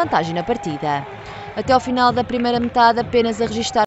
vantagem na partida. Até ao final da primeira metade, apenas a registrar